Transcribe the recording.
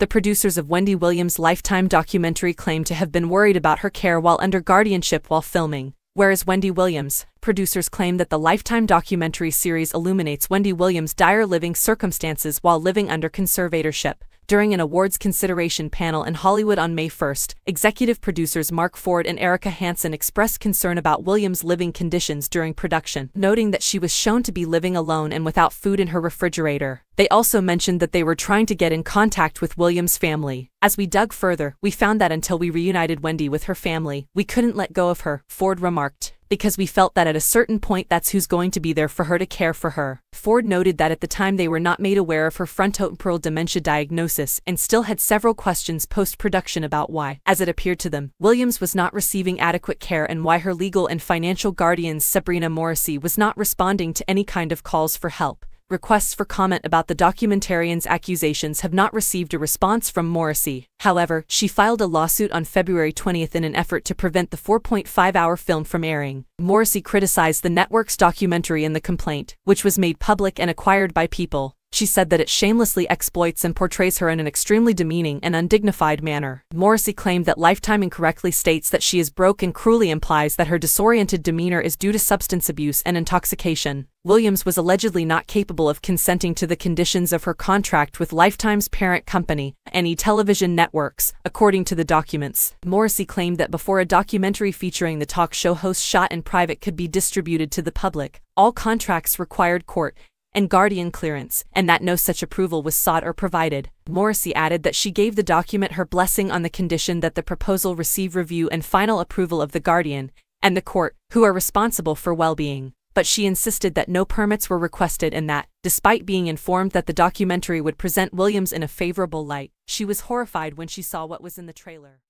The producers of Wendy Williams' Lifetime documentary claim to have been worried about her care while under guardianship while filming. Where Is Wendy Williams, producers claim that the Lifetime documentary series illuminates Wendy Williams' dire living circumstances while living under conservatorship. During an awards consideration panel in Hollywood on May 1, executive producers Mark Ford and Erica Hanson expressed concern about Williams' living conditions during production, noting that she was shown to be living alone and without food in her refrigerator. They also mentioned that they were trying to get in contact with Williams' family. As we dug further, we found that until we reunited Wendy with her family, we couldn't let go of her, Ford remarked because we felt that at a certain point that's who's going to be there for her to care for her. Ford noted that at the time they were not made aware of her frontotemporal dementia diagnosis and still had several questions post-production about why, as it appeared to them, Williams was not receiving adequate care and why her legal and financial guardians Sabrina Morrissey was not responding to any kind of calls for help requests for comment about the documentarian's accusations have not received a response from Morrissey. However, she filed a lawsuit on February 20th in an effort to prevent the 4.5-hour film from airing. Morrissey criticized the network's documentary in the complaint, which was made public and acquired by People. She said that it shamelessly exploits and portrays her in an extremely demeaning and undignified manner. Morrissey claimed that Lifetime incorrectly states that she is broke and cruelly implies that her disoriented demeanor is due to substance abuse and intoxication. Williams was allegedly not capable of consenting to the conditions of her contract with Lifetime's parent company, A&E Television Networks, according to the documents. Morrissey claimed that before a documentary featuring the talk show host shot in private could be distributed to the public, all contracts required court and guardian clearance, and that no such approval was sought or provided. Morrissey added that she gave the document her blessing on the condition that the proposal receive review and final approval of the guardian and the court, who are responsible for well-being. But she insisted that no permits were requested and that, despite being informed that the documentary would present Williams in a favorable light, she was horrified when she saw what was in the trailer.